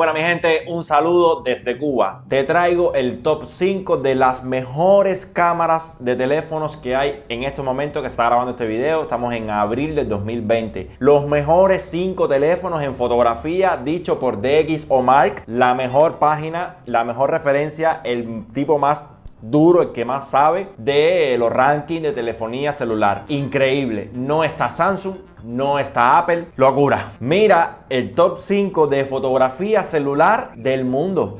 Bueno, mi gente, un saludo desde Cuba. Te traigo el top 5 de las mejores cámaras de teléfonos que hay en este momento que está grabando este video. Estamos en abril del 2020. Los mejores 5 teléfonos en fotografía, dicho por DX o Mark. La mejor página, la mejor referencia, el tipo más duro, el que más sabe de los rankings de telefonía celular. Increíble. No está Samsung, no está Apple. Locura. Mira el top 5 de fotografía celular del mundo.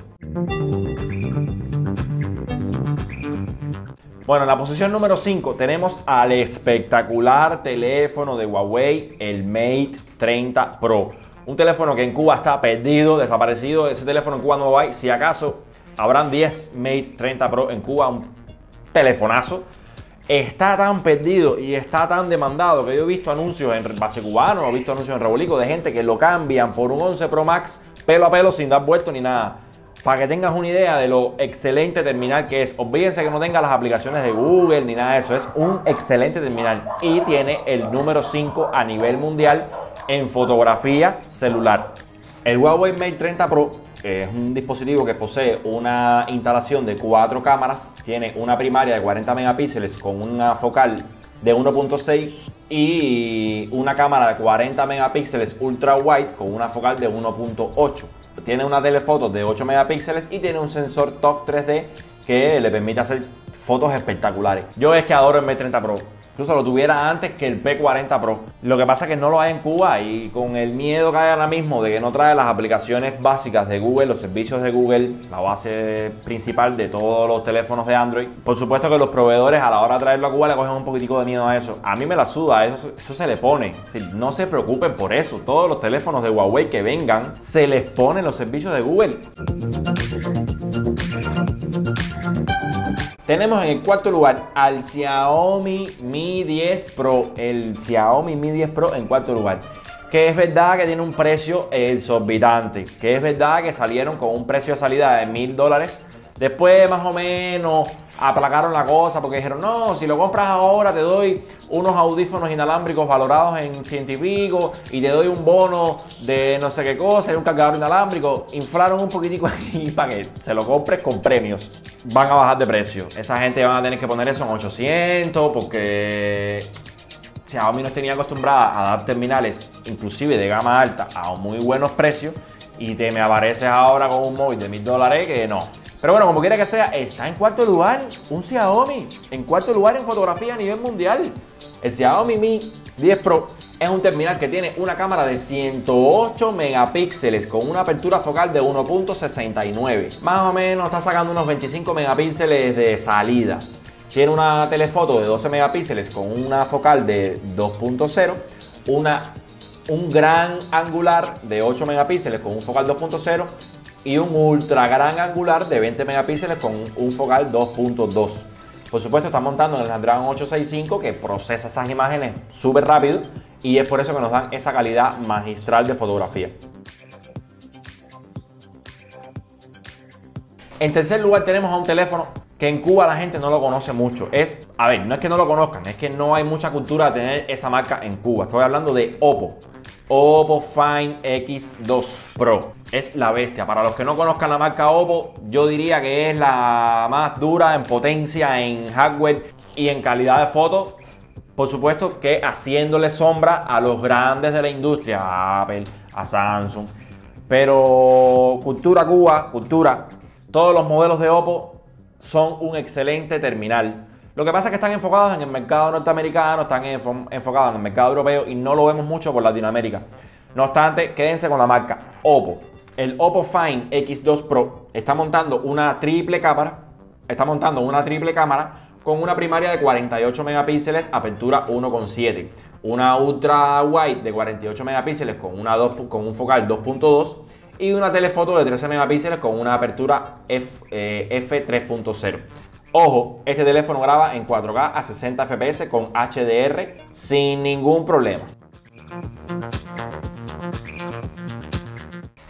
Bueno, en la posición número 5 tenemos al espectacular teléfono de Huawei, el Mate 30 Pro. Un teléfono que en Cuba está perdido, desaparecido. Ese teléfono en Cuba no lo hay. Si acaso Habrán 10 Mate 30 Pro en Cuba, un telefonazo. Está tan perdido y está tan demandado que yo he visto anuncios en Bache Cubano, he visto anuncios en Rebolico de gente que lo cambian por un 11 Pro Max pelo a pelo sin dar vuelto ni nada. Para que tengas una idea de lo excelente terminal que es. Olvídense que no tenga las aplicaciones de Google ni nada de eso. Es un excelente terminal. Y tiene el número 5 a nivel mundial en fotografía celular. El Huawei Mate 30 Pro es un dispositivo que posee una instalación de cuatro cámaras, tiene una primaria de 40 megapíxeles con una focal de 1.6 y una cámara de 40 megapíxeles ultra wide con una focal de 1.8. Tiene una telefoto de 8 megapíxeles y tiene un sensor TOF 3D que le permite hacer fotos espectaculares. Yo es que adoro el Mate 30 Pro. Incluso lo tuviera antes que el P40 Pro. Lo que pasa es que no lo hay en Cuba y con el miedo que hay ahora mismo de que no trae las aplicaciones básicas de Google, los servicios de Google, la base principal de todos los teléfonos de Android. Por supuesto que los proveedores a la hora de traerlo a Cuba le cogen un poquitico de miedo a eso. A mí me la suda, eso, eso se le pone. no se preocupen por eso. Todos los teléfonos de Huawei que vengan, se les ponen los servicios de Google. Tenemos en el cuarto lugar al Xiaomi Mi 10 Pro. El Xiaomi Mi 10 Pro en cuarto lugar. Que es verdad que tiene un precio exorbitante. Que es verdad que salieron con un precio de salida de mil dólares. Después más o menos aplacaron la cosa porque dijeron, no, si lo compras ahora te doy unos audífonos inalámbricos valorados en ciento y pico y te doy un bono de no sé qué cosa y un cargador inalámbrico. Inflaron un poquitico ahí para que se lo compres con premios. Van a bajar de precio. Esa gente van a tener que poner eso en 800 porque Xiaomi nos tenía acostumbrada a dar terminales, inclusive de gama alta, a muy buenos precios y te me apareces ahora con un móvil de mil dólares que no. Pero bueno, como quiera que sea, está en cuarto lugar un Xiaomi. En cuarto lugar en fotografía a nivel mundial. El Xiaomi Mi 10 Pro es un terminal que tiene una cámara de 108 megapíxeles con una apertura focal de 1.69. Más o menos está sacando unos 25 megapíxeles de salida. Tiene una telefoto de 12 megapíxeles con una focal de 2.0, una un gran angular de 8 megapíxeles con un focal 2.0 y un ultra gran angular de 20 megapíxeles con un focal 2.2. Por supuesto está montando en el Snapdragon 865 que procesa esas imágenes súper rápido y es por eso que nos dan esa calidad magistral de fotografía. En tercer lugar tenemos a un teléfono que en Cuba la gente no lo conoce mucho. Es, a ver, no es que no lo conozcan, es que no hay mucha cultura de tener esa marca en Cuba. Estoy hablando de Oppo. Oppo Find X2 Pro. Es la bestia. Para los que no conozcan la marca Oppo, yo diría que es la más dura en potencia, en hardware y en calidad de foto. Por supuesto que haciéndole sombra a los grandes de la industria, a Apple, a Samsung. Pero cultura Cuba, cultura, todos los modelos de Oppo son un excelente terminal lo que pasa es que están enfocados en el mercado norteamericano, están enfocados en el mercado europeo y no lo vemos mucho por Latinoamérica. No obstante, quédense con la marca Oppo. El Oppo Find X2 Pro está montando una triple cámara, está montando una triple cámara con una primaria de 48 megapíxeles, apertura 1.7, una ultra wide de 48 megapíxeles con, una un focal 2.2 y una telefoto de 13 megapíxeles con una apertura F, eh, f3.0. Ojo, este teléfono graba en 4K a 60 fps con HDR sin ningún problema.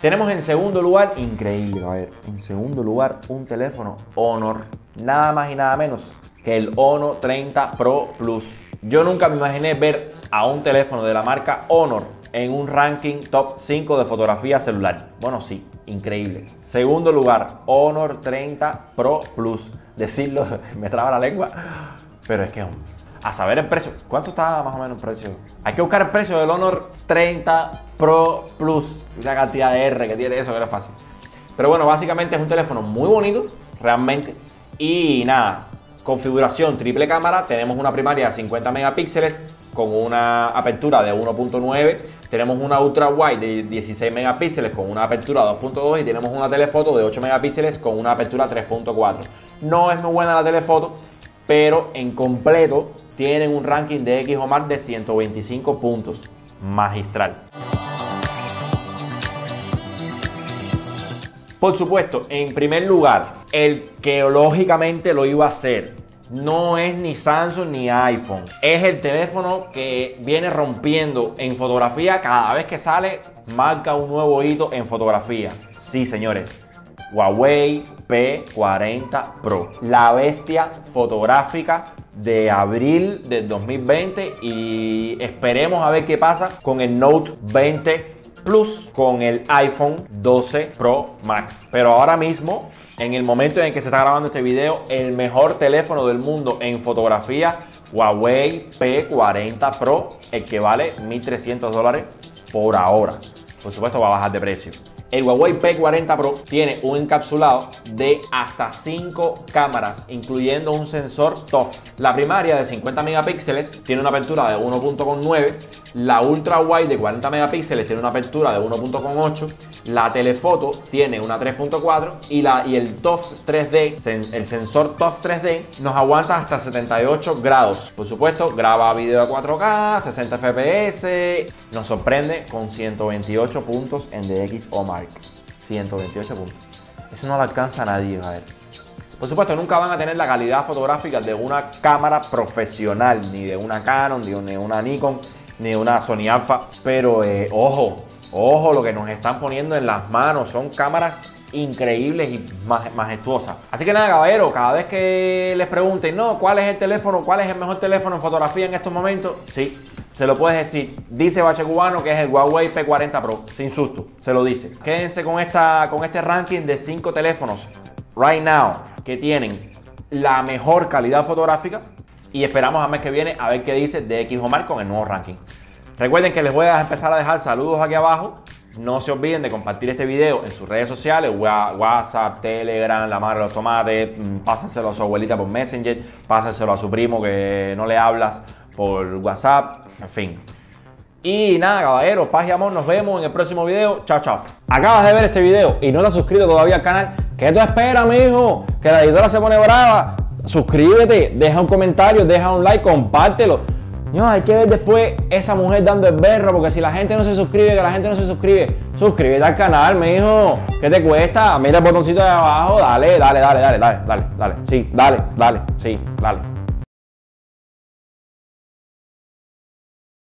Tenemos en segundo lugar, increíble, a ver, en segundo lugar un teléfono Honor, nada más y nada menos que el Honor 30 Pro Plus. Yo nunca me imaginé ver a un teléfono de la marca Honor en un ranking top 5 de fotografía celular. Bueno, sí, increíble. Segundo lugar, Honor 30 Pro Plus. Decirlo, me traba la lengua, pero es que a saber el precio. ¿Cuánto está más o menos el precio? Hay que buscar el precio del Honor 30 Pro Plus. La cantidad de R que tiene eso, que no es fácil. Pero bueno, básicamente es un teléfono muy bonito, realmente. Y nada, configuración triple cámara. Tenemos una primaria de 50 megapíxeles con una apertura de 1.9. Tenemos una ultra wide de 16 megapíxeles con una apertura 2.2 y tenemos una telefoto de 8 megapíxeles con una apertura 3.4. No es muy buena la telefoto, pero en completo tienen un ranking de XOMAR de 125 puntos. Magistral. Por supuesto, en primer lugar, el que lógicamente lo iba a hacer no es ni Samsung ni iPhone. Es el teléfono que viene rompiendo en fotografía cada vez que sale, marca un nuevo hito en fotografía. Sí, señores. Huawei P40 Pro, la bestia fotográfica de abril del 2020 y esperemos a ver qué pasa con el Note 20 Plus con el iPhone 12 Pro Max. Pero ahora mismo, en el momento en que se está grabando este video, el mejor teléfono del mundo en fotografía, Huawei P40 Pro, el que vale 1.300 dólares por ahora. Por supuesto va a bajar de precio. El Huawei P40 Pro tiene un encapsulado de hasta 5 cámaras, incluyendo un sensor TOF. La primaria de 50 megapíxeles tiene una apertura de 1.9, la ultra wide de 40 megapíxeles tiene una apertura de 1.8, la telefoto tiene una 3.4 y, la, y el TOF 3D, el sensor TOF 3D, nos aguanta hasta 78 grados. Por supuesto, graba video a 4K, 60 FPS, nos sorprende con 128 puntos en DX o 128 puntos. Eso no lo alcanza a nadie, a ver. Por supuesto, nunca van a tener la calidad fotográfica de una cámara profesional, ni de una Canon, ni de una Nikon, ni una Sony Alpha. Pero eh, ojo, ojo, lo que nos están poniendo en las manos son cámaras increíbles y majestuosas. Así que nada, caballero, cada vez que les pregunten, no, ¿cuál es el teléfono? ¿Cuál es el mejor teléfono en fotografía en estos momentos? Sí, se lo puedes decir. Dice Bache Cubano que es el Huawei P40 Pro, sin susto, se lo dice. Quédense con, esta, con este ranking de 5 teléfonos right now que tienen la mejor calidad fotográfica y esperamos al mes que viene a ver qué dice de Xomar con el nuevo ranking. Recuerden que les voy a empezar a dejar saludos aquí abajo. No se olviden de compartir este video en sus redes sociales, WhatsApp, Telegram, la madre de los tomates, mm, pásenselo a su abuelita por Messenger, pásenselo a su primo que no le hablas por WhatsApp, en fin. Y nada, caballeros, paz y amor, nos vemos en el próximo video. Chao, chao. Acabas de ver este video y no te has suscrito todavía al canal. ¿Qué tú esperas, mijo? Que la editora se pone brava. Suscríbete, deja un comentario, deja un like, compártelo. No, hay que ver después esa mujer dando el berro, porque si la gente no se suscribe, que la gente no se suscribe, suscríbete al canal, mijo. ¿Qué te cuesta? Mira el botoncito de abajo, dale, dale, dale, dale, dale, dale, dale. Sí, dale, dale, sí, dale.